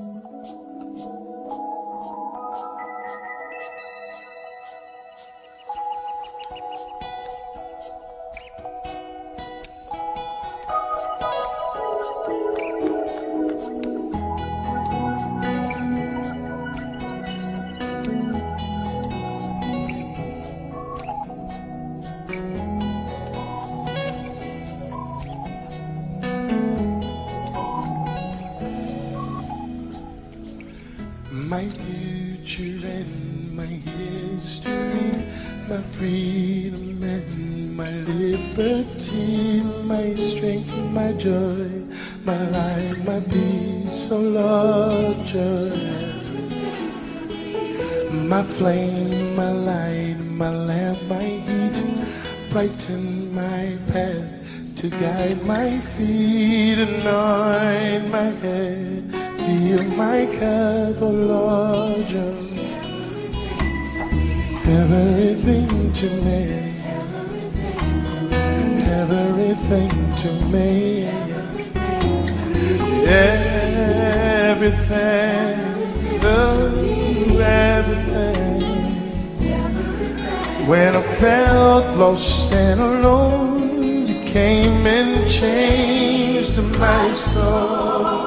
you My future and my history, my freedom and my liberty, my strength my joy, my life, my peace, oh Lord, joy. My flame, my light, my lamp, my heat, brighten my path to guide my feet, anoint my head, fill my Lord, everything to me, everything to me, everything, oh, everything. When I felt lost and alone, you came and changed my story.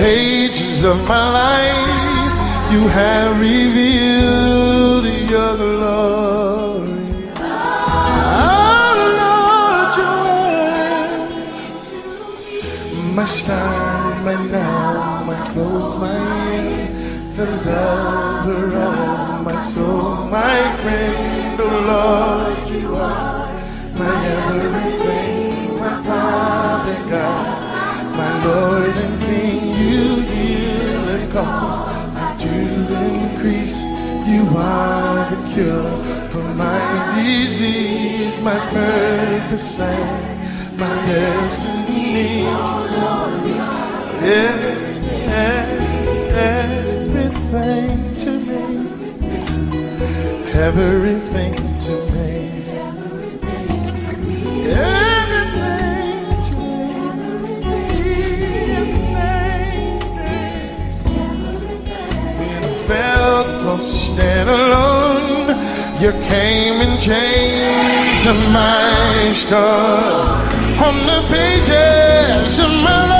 Pages of my life, you have revealed your glory. Oh Lord, you're my star, my now, my close, my end, the lover of my soul, my friend, oh Lord, you are my everything, my Father God, my Lord and I to increase. You are the cure for my disease, my purpose and my destiny. Yeah, everything to me, everything you came and changed my story. On the pages of my life,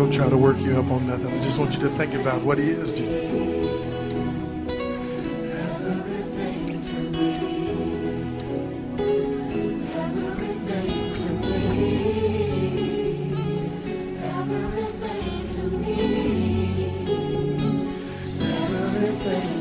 going to try to work you up on nothing. I just want you to think about what He is to you. Everything to